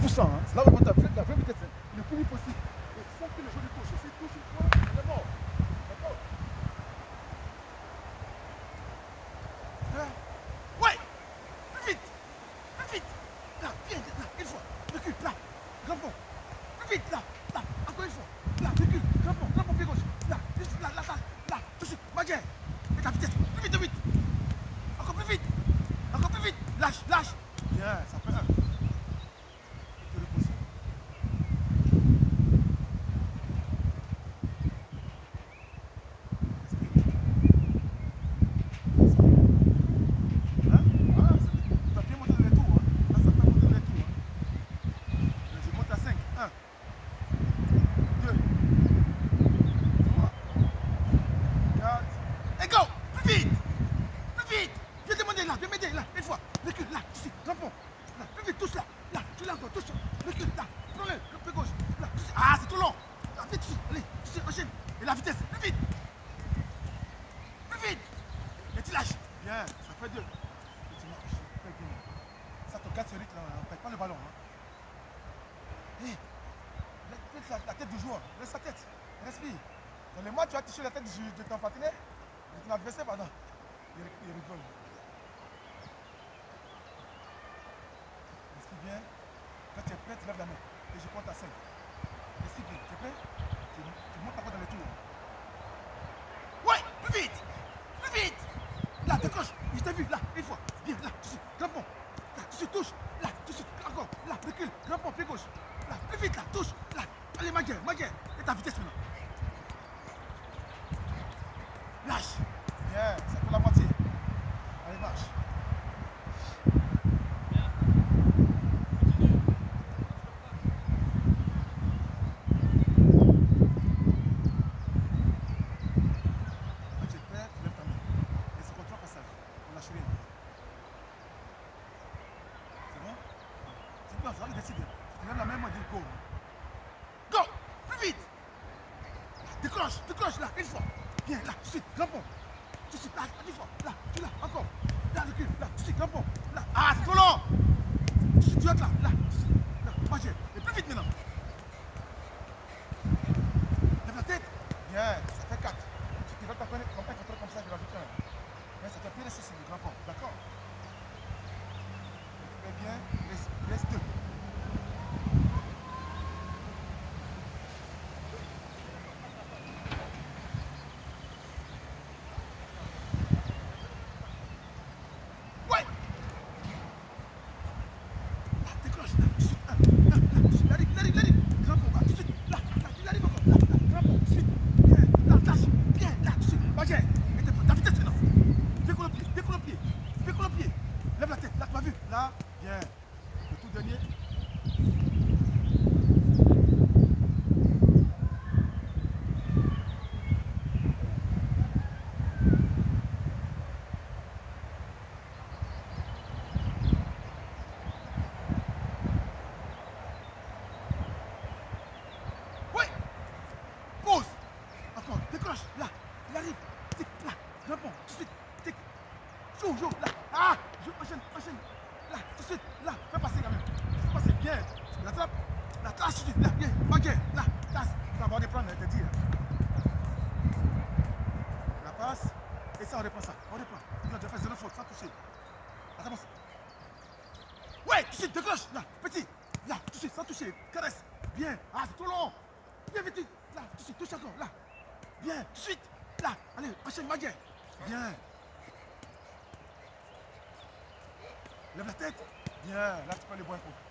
100%. Hein. Il va la vraie vitesse, hein. le plus vite possible. Et que touchent une fois, c'est mort. Hein? Ouais Plus vite Plus vite Là, viens, là, une fois. Recule, là. Plus vite, là. Là, encore une fois. Là, recule. Pied gauche. Là, là, là, là, là. Suite. Maguire. Et ta vitesse. Plus vite, plus vite. Encore plus vite. Encore plus vite. Lâche, lâche. Bien, ça fait un. La, tête du joueur. Laisse sa tête. Respire. Dans les mois, tu as touché la tête de ton partenaire, de ton adversaire, pardon. Il, il rigole. Respire bien. Quand tu es prêt, tu lèves la main. Et je compte à 5. Respire bien. Tu es prêt? Tu, montes encore dans les tours. Ouais, plus vite Plus vite Là, décroche. Je t'ai vu. Là, une fois. Bien, là, tu suis. Grand Là, tu suis, touche. Là, tu suis. Encore. Là, recule. Grand pont, pied gauche. Là, plus vite, là, touche. Là, Allez, Maguire, Maguire, et ta vitesse maintenant. Lâche. Bien, ça fait la moitié. Allez, marche. Non, ça va décider. Tu lèves la main, moi, dis go. Décroche, décroche là, une fois. Viens là, grand pont. Tout de suite, là, une fois. Là, tu là, encore. Là, recule, là, tout de suite, grand pont. Là, ah, c'est trop long. De suite, tu vas là, là, de suite. Là. Et plus vite maintenant. Lève la tête. Bien, ça fait 4. Tu vas t'apprendre comme un contrôle comme ça, je rajoute un. Mais ça plus de 6, le grand pont, d'accord Très bien, reste, reste deux. Joue, là. Ah, je enchaîne, enchaîne. Là, tout de suite, là, fais passer quand même. Fais passer bien. La trappe, la trace tout de suite, là, bien. Ok, là, tasse. Tu vas avoir des plans, je te dis. La passe. Et ça, on reprend ça. On reprend. On doit faire zéro faute, sans toucher. Attends, Ouais, de suite, décroche. Là, petit. Là, de suite, sans toucher. Caresse. Bien. Ah, c'est trop long. Bien, vite. Là, de suite, touche encore. Là. Bien, tout de suite. Là, allez, enchaîne, Maguire. Bien. Lève la tête. Bien, là tu prends les bons coups.